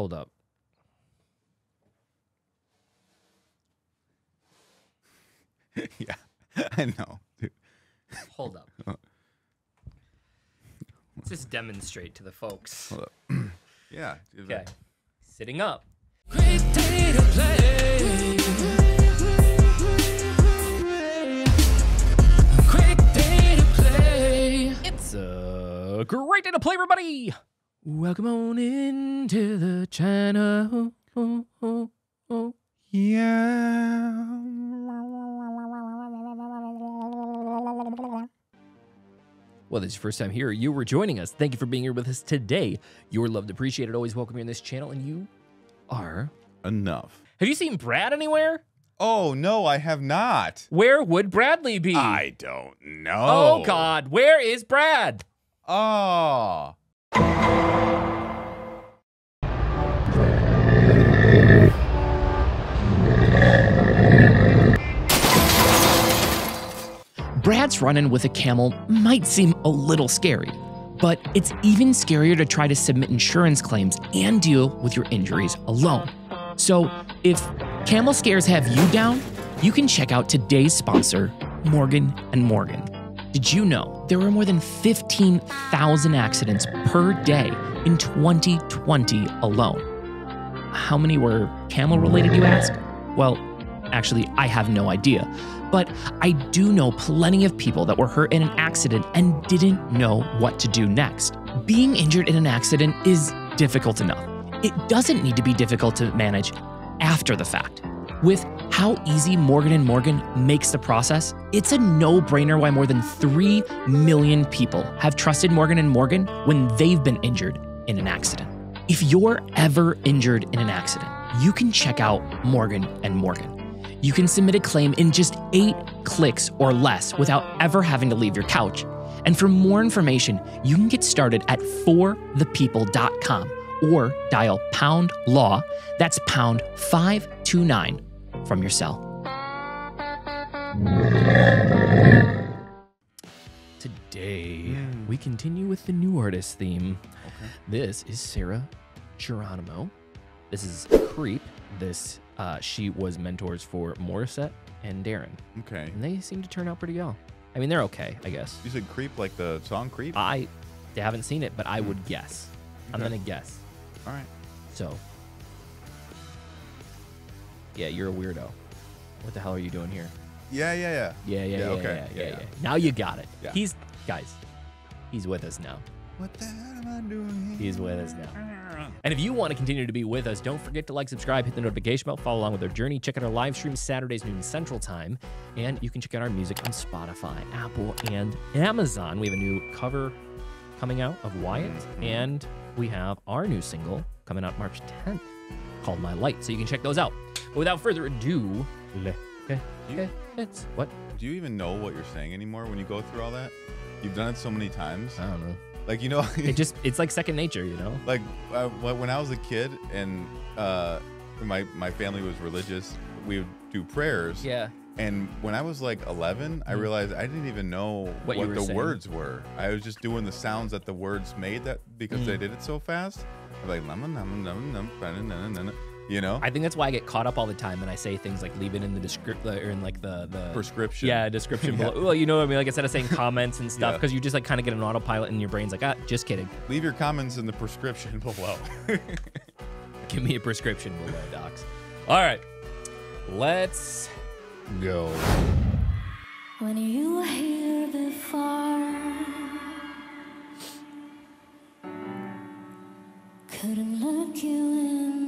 Hold up. yeah, I know. Dude. Hold up. Let's just demonstrate to the folks. Hold up. yeah. Okay. Sitting up. Great day to play. Great day to play. It's a great day to play, everybody. Welcome on into the channel. Oh, oh, oh. Well, this is your first time here. You were joining us. Thank you for being here with us today. You're loved, appreciated, always welcome here on this channel, and you are. Enough. Have you seen Brad anywhere? Oh no, I have not. Where would Bradley be? I don't know. oh God, where is Brad? Oh. Brad's run-in with a camel might seem a little scary, but it's even scarier to try to submit insurance claims and deal with your injuries alone. So, if camel scares have you down, you can check out today's sponsor, Morgan and Morgan. Did you know there were more than 15,000 accidents per day in 2020 alone? How many were camel related, you ask? Well, actually, I have no idea. But I do know plenty of people that were hurt in an accident and didn't know what to do next. Being injured in an accident is difficult enough. It doesn't need to be difficult to manage after the fact. With how easy Morgan & Morgan makes the process, it's a no-brainer why more than 3 million people have trusted Morgan & Morgan when they've been injured in an accident. If you're ever injured in an accident, you can check out Morgan & Morgan. You can submit a claim in just 8 clicks or less without ever having to leave your couch. And for more information, you can get started at forthepeople.com or dial pound law, that's pound 529 from your cell. Today, we continue with the new artist theme. This is Sarah Geronimo. This is Creep. This uh, she was mentors for Morissette and Darren, Okay. and they seem to turn out pretty well. I mean, they're okay, I guess. You said creep like the song creep? I they haven't seen it, but I would guess. I'm gonna guess. All right. So, yeah, you're a weirdo. What the hell are you doing here? Yeah, yeah, yeah. Yeah, yeah, yeah, yeah, okay. yeah, yeah, Now you got it. Yeah. He's guys. He's with us now. What the hell am I doing here? He's with us now. And if you want to continue to be with us, don't forget to like, subscribe, hit the notification bell, follow along with our journey. Check out our live stream Saturdays noon Central Time, and you can check out our music on Spotify, Apple, and Amazon. We have a new cover coming out of Wyatt, mm-hmm. and we have our new single coming out March 10th called My Light. So you can check those out. But without further ado, let's what? Do you even know what you're saying anymore when you go through all that? You've done it so many times. I don't know. Like you know, It just it's like second nature, you know. like uh, when I was a kid and uh, my my family was religious, we would do prayers. Yeah. And when I was like 11, I realized I didn't even know Mm-hmm. What what, the saying. words were. I was just doing the sounds that the words made that because Mm. they did it so fast. I'm like, "Lama, nama, nama, nama, nama, nama, nama," you know, I think that's why I get caught up all the time and I say things like leave it in the description or in like the the prescription. yeah description Yeah. below. Well, you know what I mean. Like instead of saying comments and stuff, Yeah. because you just like kind of get an autopilot and your brain's like, ah, just kidding. Leave your comments in the prescription below. Give me a prescription below, docs. All right, let's go. When you were here before, couldn't look you in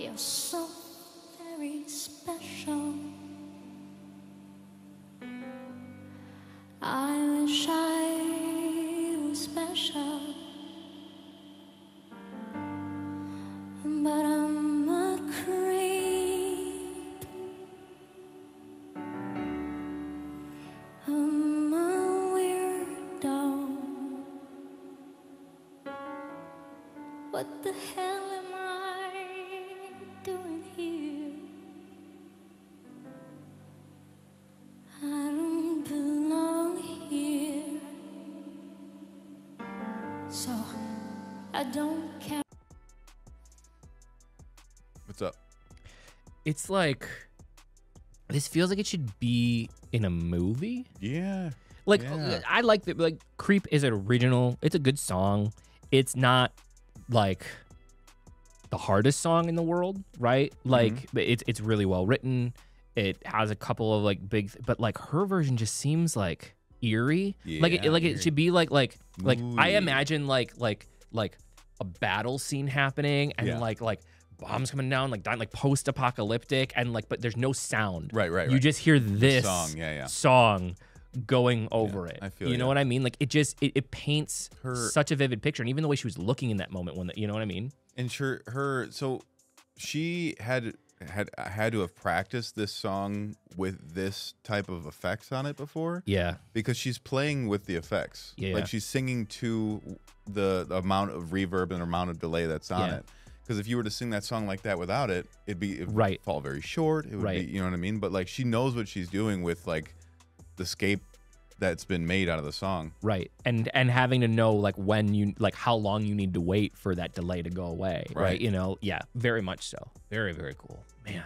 You're so very special. So I don't care. What's up? It's like this feels like it should be in a movie. Yeah. Like Yeah. I like that. Like Creep is an original. It's a good song. It's not like the hardest song in the world, right? Mm-hmm. Like but it's it's really well written. It has a couple of like big, but like her version just seems like eerie. like it, Yeah, like it should be like like like I imagine like like like a battle scene happening and Yeah. like like bombs coming down like dying like post apocalyptic and like but there's no sound. Right, right, You right. just hear this song, yeah, yeah. song going over it. I feel you know what I mean? Like it just it, it paints Her- such a vivid picture, and even the way she was looking in that moment when the, you know what I mean? And sure, her so she had had had to have practiced this song with this type of effects on it before Yeah, because she's playing with the effects. Yeah. Like she's singing to the, the amount of reverb and amount of delay that's on Yeah. it. Because if you were to sing that song like that without it, it'd be it would Right. fall very short. It would Right. be you know what I mean? But like she knows what she's doing with like the scape that's been made out of the song. right. And and having to know like when you like how long you need to wait for that delay to go away, right? Right. You know, yeah, very much so. Very very cool, man.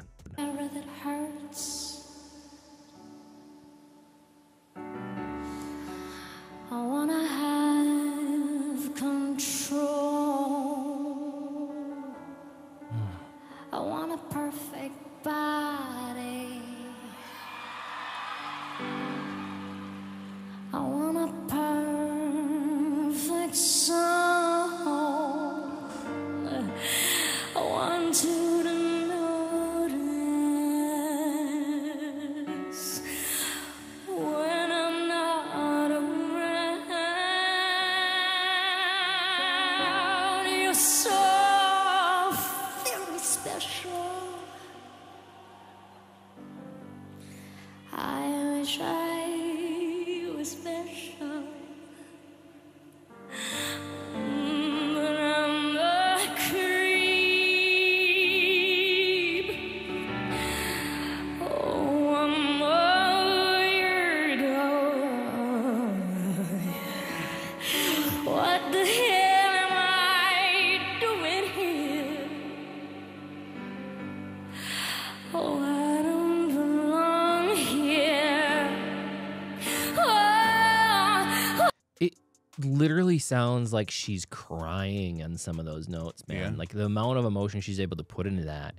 Sounds like she's crying on some of those notes, man. Yeah. Like the amount of emotion she's able to put into that,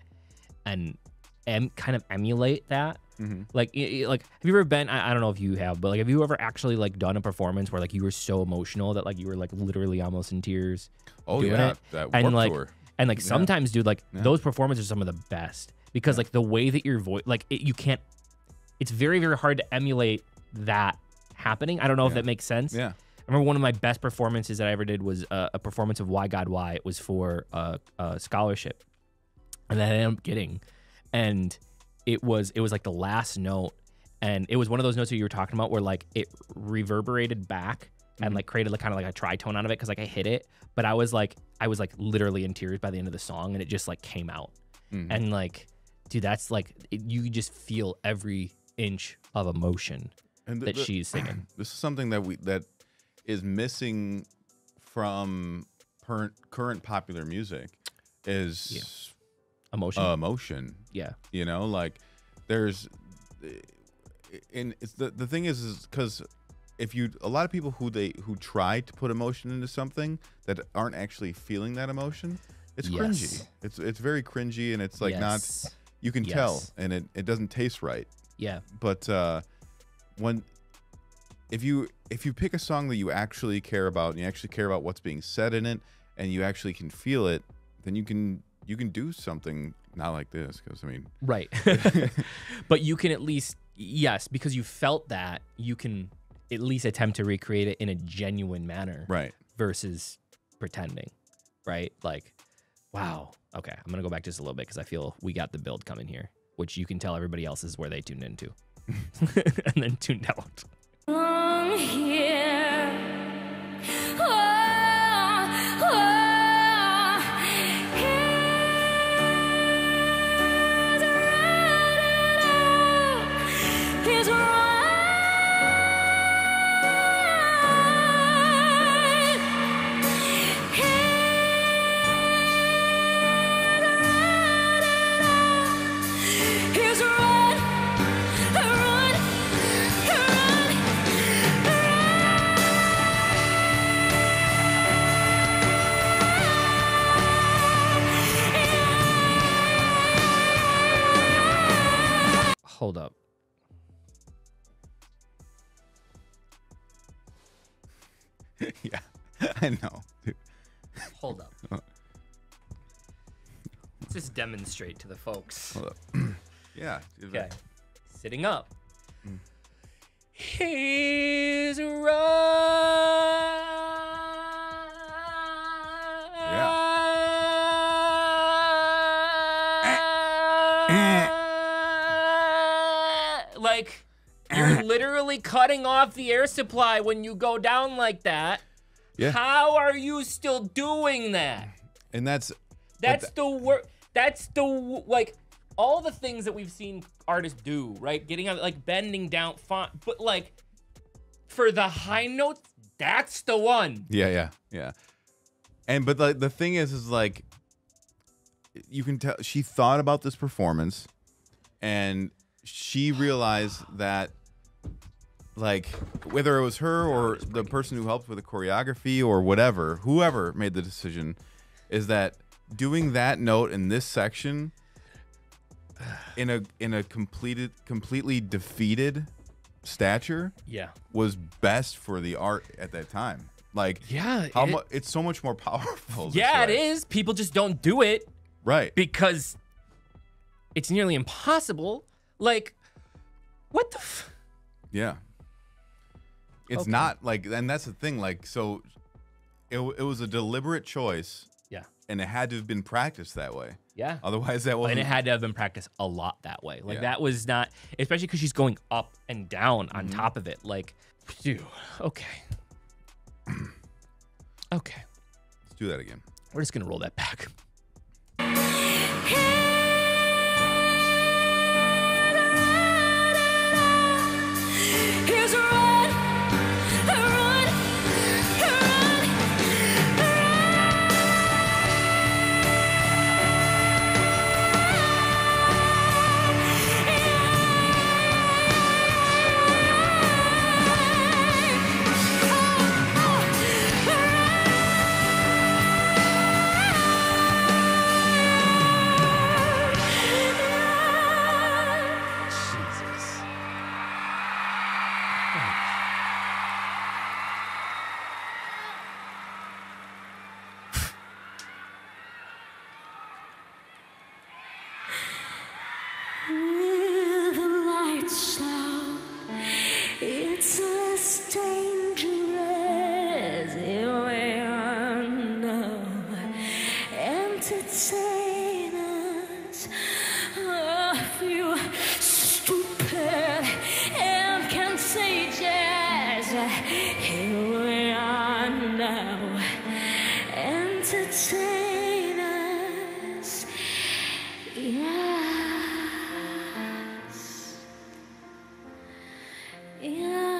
and em- kind of emulate that. Mm-hmm. Like, y- y- like, have you ever been? I, I don't know if you have, but like, have you ever actually like done a performance where like you were so emotional that like you were like literally almost in tears? Oh doing yeah, it? that and like, Tour. and like sometimes, dude, like Yeah. those performances are some of the best because like the way that your voice, like it, you can't. It's very very hard to emulate that happening. I don't know if that makes sense. Yeah. I remember one of my best performances that I ever did was uh, a performance of Why God Why. It was for a, a scholarship, and that I ended up getting, and it was it was like the last note, and it was one of those notes that you were talking about where like it reverberated back and mm-hmm. like created like kind of like a tritone out of it because like I hit it, but I was like I was like literally in tears by the end of the song, and it just like came out, mm-hmm. and like, dude, that's like it, you just feel every inch of emotion And the- that the- she's singing. This is something that we that is missing from current current popular music is Emotion, uh, emotion. yeah. You know, like there's and it's the the thing is is because if you a lot of people who they who try to put emotion into something that aren't actually feeling that emotion, it's cringy. Yes. It's it's very cringy and it's like not you can tell and it, it doesn't taste right. Yeah. but uh when if you if you pick a song that you actually care about and you actually care about what's being said in it and you actually can feel it then you can you can do something not like this because i mean Right. but you can at least, yes, because you felt that, you can at least attempt to recreate it in a genuine manner right versus pretending, right? Like, wow. Okay. I'm going to go back just a little bit because I feel we got the build coming here, which you can tell everybody else is where they tuned into and then tuned out. Belong here. yeah, I know. dude. Hold up. Let's just demonstrate to the folks. Hold up. yeah. Okay. Sitting up. Mm. He's right. Literally cutting off the air supply when you go down like that. Yeah. How are you still doing that? And that's That's th- the work. That's the like all the things that we've seen artists do, right? Getting out, like bending down font, but like for the high notes, that's the one. Yeah, yeah, yeah. And but like the thing is, is like you can tell she thought about this performance, and she realized that like whether it was her or the person who helped with the choreography or whatever, whoever made the decision, is that doing that note in this section in a in a completed completely defeated stature Yeah. was best for the art at that time. Like, Yeah, how it- much? It's so much more powerful. Yeah, it is People just don't do it Right. because it's nearly impossible. Like, what the? F- yeah. It's Okay. not like, and that's the thing. Like, so it, it was a deliberate choice, yeah. and it had to have been practiced that way. Yeah. Otherwise, that was And it had to have been practiced a lot that way. Like Yeah. that was not, especially because she's going up and down on Mm-hmm. top of it. Like, phew, okay, okay, Let's do that again. we're just gonna roll that back. Here we are now, entertain us. Yes. Yes.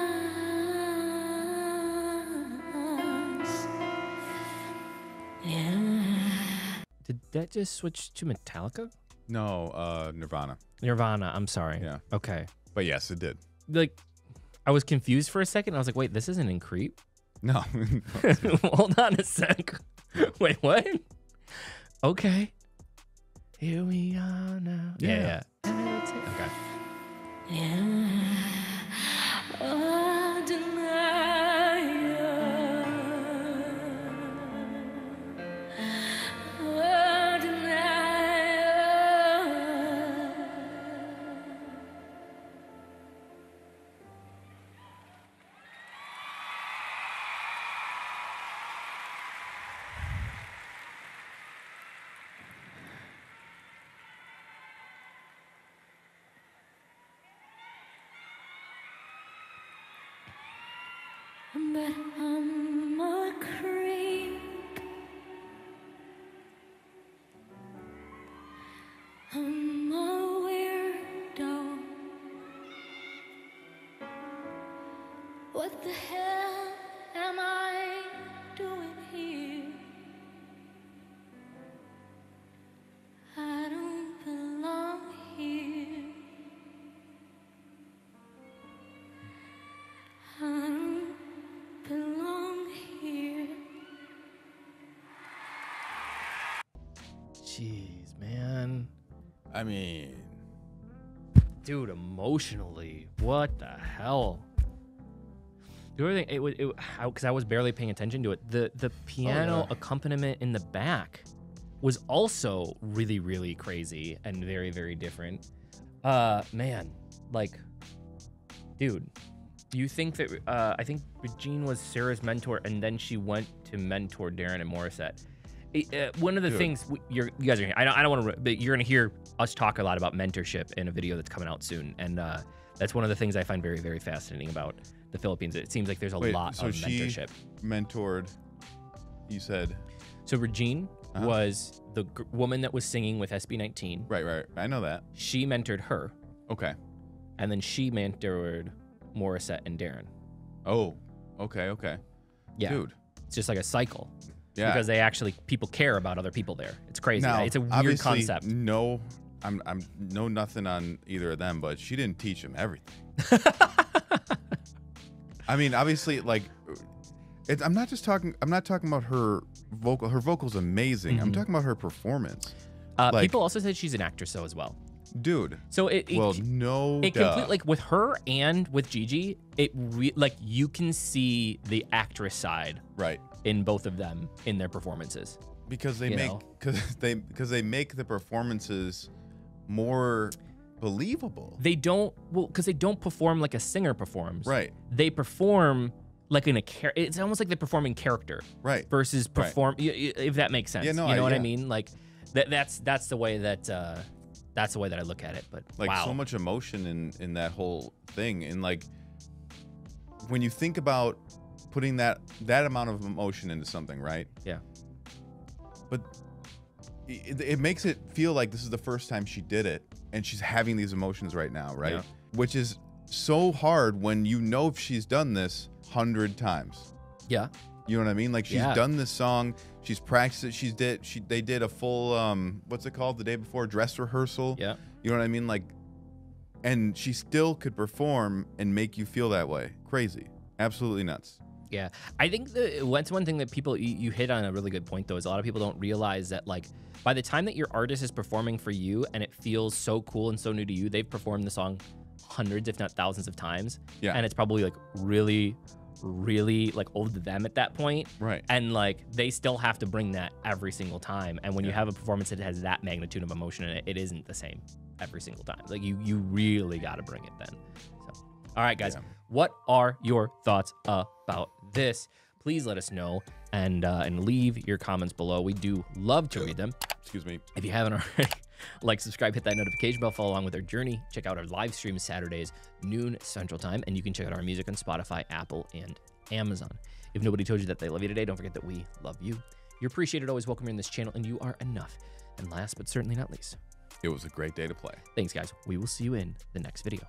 Yeah. Did that just switch to Metallica? No, uh, Nirvana. Nirvana. I'm sorry. Yeah. Okay. But yes, it did. Like, I was confused for a second. I was like, wait, this isn't in Creep. No. Hold on a sec. Wait, what? Okay. Here we are now. Yeah. yeah. Okay. Oh, But I'm Jeez, man. I mean, dude, emotionally, what the hell? The other thing, it was because I was barely paying attention to it. The the piano yeah. accompaniment in the back was also really really crazy and very very different. Uh, man, like, dude, you think that uh, I think Regine was Sarah's mentor, and then she went to mentor Darren and Morissette. Uh, one of the things we, you're, you guys are, I don't, I don't want to, but you're gonna hear us talk a lot about mentorship in a video that's coming out soon, and uh, that's one of the things I find very, very fascinating about the Philippines. It seems like there's a Wait, lot so of mentorship. Mentored. You said So Regine Uh-huh. was the g- woman that was singing with SB19. right, right. I know that. She mentored her, Okay. and then she mentored Morissette and Darren. Oh. Okay. Okay. Yeah, Dude. it's just like a cycle. Yeah. because they actually people care about other people there. It's crazy. now, it's a weird concept. No, I'm I'm no nothing on either of them, but she didn't teach him everything. I mean, obviously, like, it, I'm not just talking. I'm not talking about her vocal. Her vocal's amazing. I'm Mhm. talking about her performance, Uh, like- people also said she's an actress though as well. dude. So it, it well, no, it complete like with her and with Gigi, it re- like you can see the actress side right in both of them in their performances. because they make because they because they make the performances more believable. They don't well because they don't perform like a singer performs. Right, They perform like in a char- It's almost like they perform in character right. versus Right. perform. y- If that makes sense. Yeah, no, you I- know what I mean? Like that. That's that's the way that uh, that's the way that I look at it. But like wow. so much emotion in in that whole thing and like when you think about putting that that amount of emotion into something right Yeah. but it, it makes it feel like this is the first time she did it and she's having these emotions right now right Yeah. which is so hard when you know she's done this 100 times Yeah. you know what I mean? Like she's Yeah. done this song, she's practiced it. She's did she they did a full um what's it called the day before dress rehearsal. Yeah. You know what I mean? Like and she still could perform and make you feel that way. Crazy. Absolutely nuts. Yeah, I think the that's uh, one thing that people you, you hit on a really good point though is a lot of people don't realize that like by the time that your artist is performing for you and it feels so cool and so new to you, they've performed the song hundreds if not thousands of times. Yeah. and it's probably like really, really like old to them at that point. Right. And like they still have to bring that every single time. And when you have a performance that has that magnitude of emotion in it, it isn't the same every single time. Like you you really got to bring it then. So, all right, guys, Yeah. What are your thoughts about this? Please let us know and uh, and leave your comments below. We do love to read them. Excuse me. If you haven't already, like, subscribe, hit that notification bell, follow along with our journey. Check out our live stream Saturdays, noon Central Time, and you can check out our music on Spotify, Apple, and Amazon. If nobody told you that they love you today, don't forget that we love you. You're appreciated, always welcome here in this channel, and you are enough. And last but certainly not least, It was a great day to play. thanks, guys. We will see you in the next video.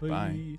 Bye. Bye.